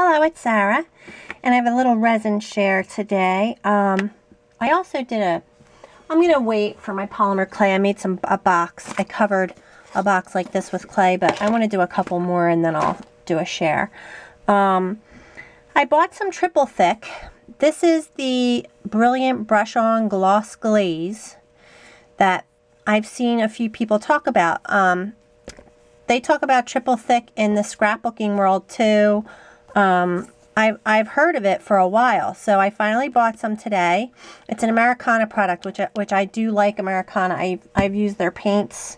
Hello, it's Sarah, and I have a little resin share today. Um, I also did a, I'm going to wait for my polymer clay. I made some a box. I covered a box like this with clay, but I want to do a couple more and then I'll do a share. Um, I bought some triple thick. This is the Brilliant Brush On Gloss Glaze that I've seen a few people talk about. Um, they talk about triple thick in the scrapbooking world too. Um, I've, I've heard of it for a while, so I finally bought some today. It's an Americana product, which I, which I do like Americana. I've, I've used their paints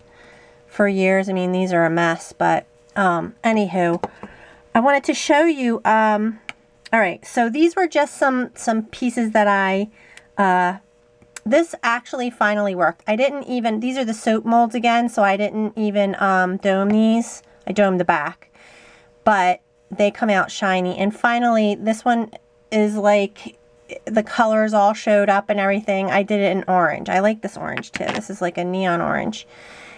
for years. I mean, these are a mess, but um, anywho, I wanted to show you, um, all right, so these were just some, some pieces that I, uh, this actually finally worked. I didn't even, these are the soap molds again, so I didn't even um, dome these. I domed the back, but they come out shiny. And finally, this one is like, the colors all showed up and everything. I did it in orange. I like this orange too. This is like a neon orange.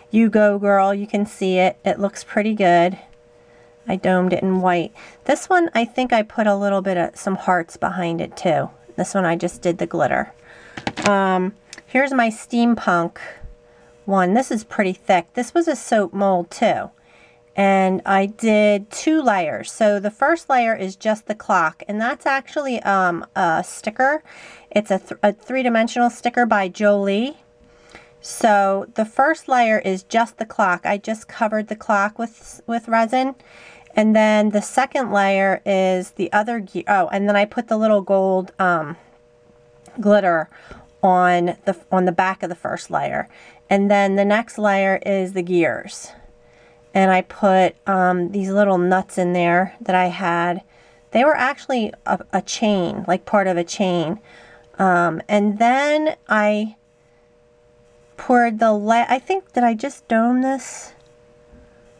You go girl, you can see it. It looks pretty good. I domed it in white. This one, I think I put a little bit of some hearts behind it too. This one I just did the glitter. Um, here's my steampunk one. This is pretty thick. This was a soap mold too. And I did two layers. So the first layer is just the clock. And that's actually um, a sticker. It's a, th a three-dimensional sticker by Jolie. So the first layer is just the clock. I just covered the clock with, with resin. And then the second layer is the other gear. Oh, and then I put the little gold um, glitter on the on the back of the first layer. And then the next layer is the gears. And I put um, these little nuts in there that I had. They were actually a, a chain, like part of a chain. Um, and then I poured the, I think, did I just dome this?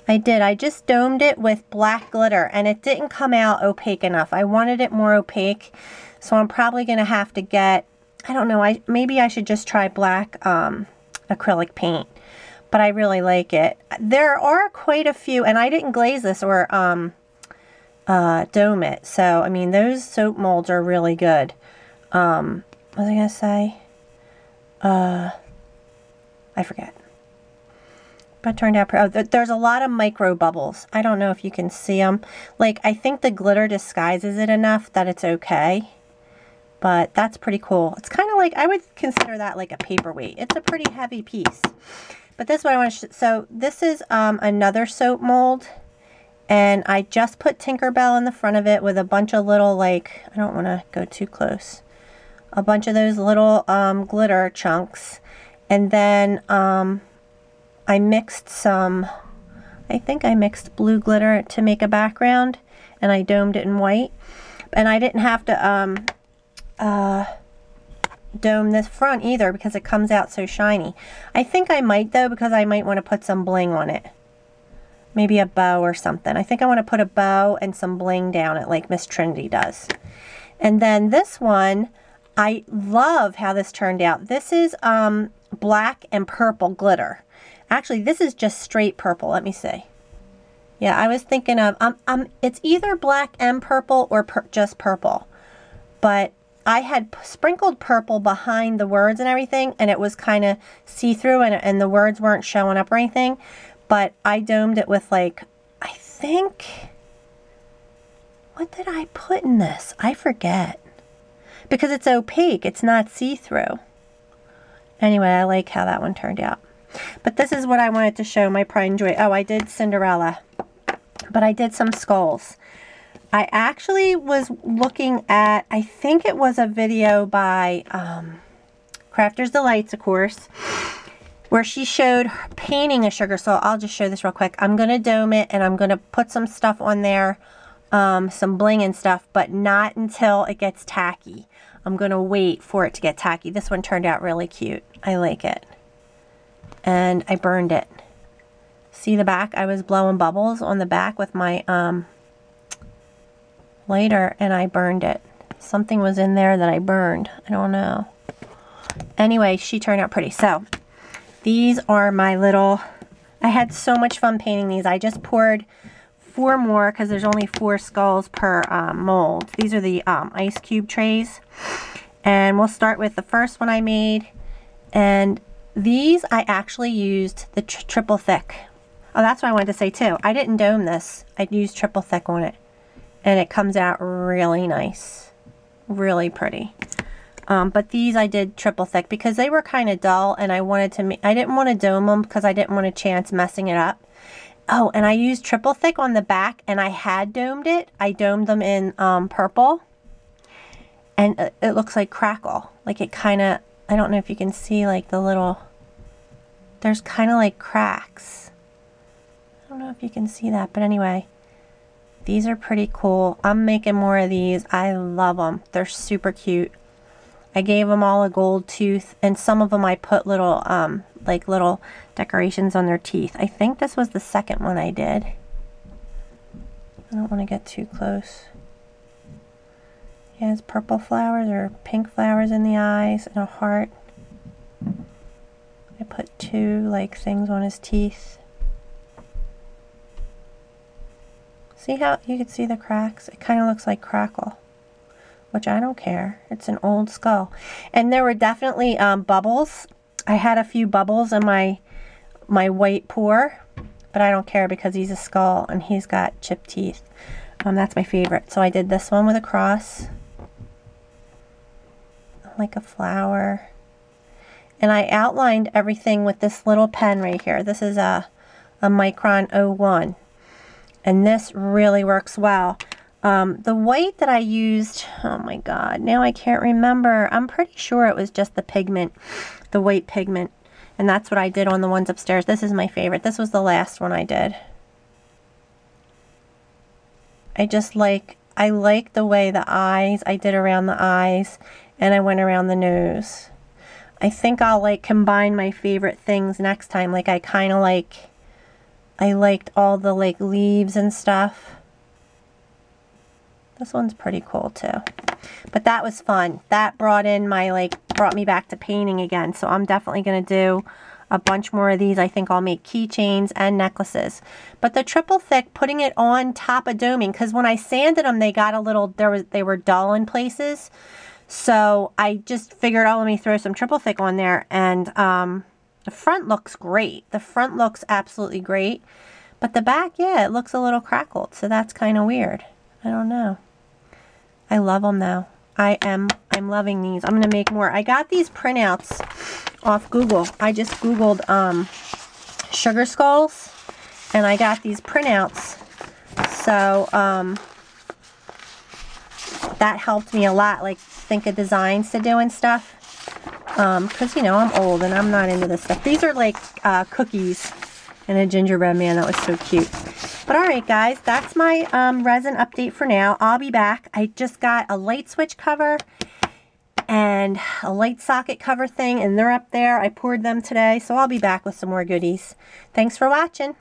I did. I just domed it with black glitter and it didn't come out opaque enough. I wanted it more opaque. So I'm probably going to have to get I don't know, I maybe I should just try black um, acrylic paint. But I really like it. There are quite a few, and I didn't glaze this or um, uh, dome it. So, I mean, those soap molds are really good. Um, what was I going to say? Uh, I forget. But turned out, oh, there's a lot of micro bubbles. I don't know if you can see them. Like, I think the glitter disguises it enough that it's okay but that's pretty cool. It's kind of like, I would consider that like a paperweight. It's a pretty heavy piece. But this is what I want to So this is um, another soap mold. And I just put Tinkerbell in the front of it with a bunch of little like, I don't want to go too close. A bunch of those little um, glitter chunks. And then um, I mixed some, I think I mixed blue glitter to make a background. And I domed it in white. And I didn't have to um, uh, dome this front either because it comes out so shiny. I think I might though because I might want to put some bling on it. Maybe a bow or something. I think I want to put a bow and some bling down it like Miss Trinity does. And then this one, I love how this turned out. This is um, black and purple glitter. Actually, this is just straight purple. Let me see. Yeah, I was thinking of, um, um, it's either black and purple or just purple. But I had sprinkled purple behind the words and everything, and it was kind of see-through, and, and the words weren't showing up or anything. But I domed it with, like, I think... What did I put in this? I forget. Because it's opaque. It's not see-through. Anyway, I like how that one turned out. But this is what I wanted to show my pride and joy. Oh, I did Cinderella. But I did some skulls. I actually was looking at, I think it was a video by um, Crafter's Delights, of course, where she showed painting a sugar. So I'll just show this real quick. I'm going to dome it and I'm going to put some stuff on there, um, some bling and stuff, but not until it gets tacky. I'm going to wait for it to get tacky. This one turned out really cute. I like it. And I burned it. See the back? I was blowing bubbles on the back with my um, later and I burned it. Something was in there that I burned. I don't know. Anyway, she turned out pretty. So, these are my little... I had so much fun painting these. I just poured four more because there's only four skulls per um, mold. These are the um, ice cube trays. And we'll start with the first one I made. And these I actually used the tr triple thick. Oh, that's what I wanted to say too. I didn't dome this. I used triple thick on it. And it comes out really nice. Really pretty. Um, but these I did triple thick because they were kind of dull and I wanted to, I didn't want to dome them because I didn't want a chance messing it up. Oh, and I used triple thick on the back and I had domed it. I domed them in um, purple and it looks like crackle. Like it kind of, I don't know if you can see like the little, there's kind of like cracks. I don't know if you can see that, but anyway, these are pretty cool. I'm making more of these. I love them. They're super cute. I gave them all a gold tooth and some of them I put little um like little decorations on their teeth. I think this was the second one I did. I don't want to get too close. He has purple flowers or pink flowers in the eyes and a heart. I put two like things on his teeth. See how you can see the cracks? It kind of looks like crackle which I don't care. It's an old skull. And there were definitely um, bubbles. I had a few bubbles in my my white pour, but I don't care because he's a skull and he's got chipped teeth. Um, that's my favorite. So I did this one with a cross, like a flower. And I outlined everything with this little pen right here. This is a, a Micron 01. And this really works well. Um, the white that I used, oh my god, now I can't remember. I'm pretty sure it was just the pigment, the white pigment. And that's what I did on the ones upstairs. This is my favorite. This was the last one I did. I just like, I like the way the eyes, I did around the eyes, and I went around the nose. I think I'll like combine my favorite things next time. Like I kind of like, I liked all the like leaves and stuff. This one's pretty cool too. But that was fun. That brought in my, like, brought me back to painting again. So I'm definitely going to do a bunch more of these. I think I'll make keychains and necklaces. But the triple thick, putting it on top of doming, because when I sanded them, they got a little, there was, they were dull in places. So I just figured, oh, let me throw some triple thick on there. And um, the front looks great. The front looks absolutely great. But the back, yeah, it looks a little crackled. So that's kind of weird. I don't know. I love them though. I am, I'm loving these. I'm going to make more. I got these printouts off Google. I just Googled um, sugar skulls and I got these printouts. So um, that helped me a lot, like think of designs to do and stuff. Because, um, you know, I'm old and I'm not into this stuff. These are like uh, cookies and a gingerbread man. That was so cute. But all right, guys, that's my um, resin update for now. I'll be back. I just got a light switch cover and a light socket cover thing, and they're up there. I poured them today, so I'll be back with some more goodies. Thanks for watching.